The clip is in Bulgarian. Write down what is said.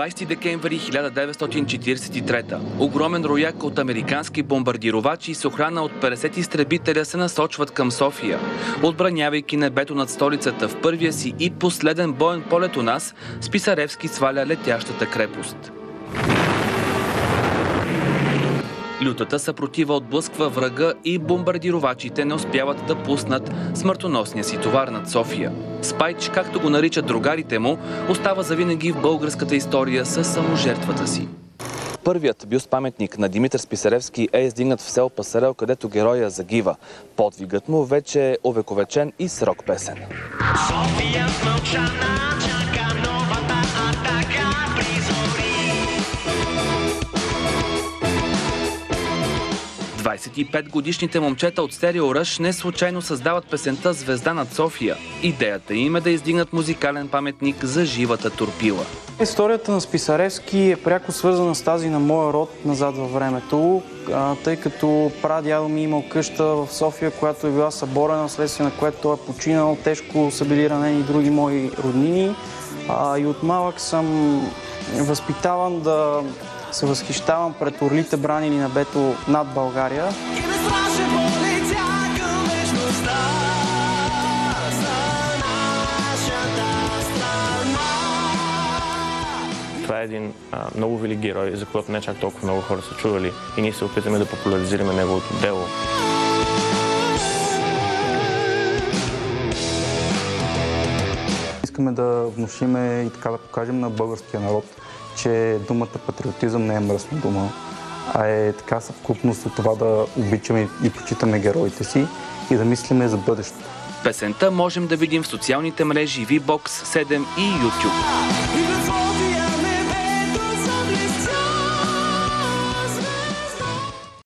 20 декември 1943. Огромен рояк от американски бомбардировачи с охрана от 50 изтребителя се насочват към София. Отбранявайки небето над столицата в първия си и последен боен полет у нас, Списаревски сваля летящата крепост. Лютата съпротива отблъсква врага и бомбардировачите не успяват да пуснат смъртоносния си товар над София. Спайч, както го наричат другарите му, остава завинаги в българската история със саможертвата си. Първият бюст паметник на Димитър Списаревски е издигнат в село Пасарел, където героя загива. Подвигът му вече е овековечен и срок песен. София мълчана, 25-годишните момчета от Стерео Ръж не случайно създават песента Звезда над София. Идеята им е да издигнат музикален паметник за живата турпила. Историята на Списаревски е пряко свързана с тази на моя род назад във времето, тъй като прадядо ми е имал къща в София, която е била съборена, следствие на което той е починал. Тежко са били ранени други мои роднини. И от малък съм възпитаван да се възхищавам пред орлите бранили небето над България. Това е един а, много велик герой, за който не чак толкова много хора са чували и ние се опитаме да популяризираме неговото дело. Искаме да внушиме и така да покажем на българския народ, че думата патриотизъм не е мръсна дума, а е така съвкупност от това да обичаме и почитаме героите си и да мислиме за бъдещето. Песента можем да видим в социалните мрежи VBOX 7 и YouTube.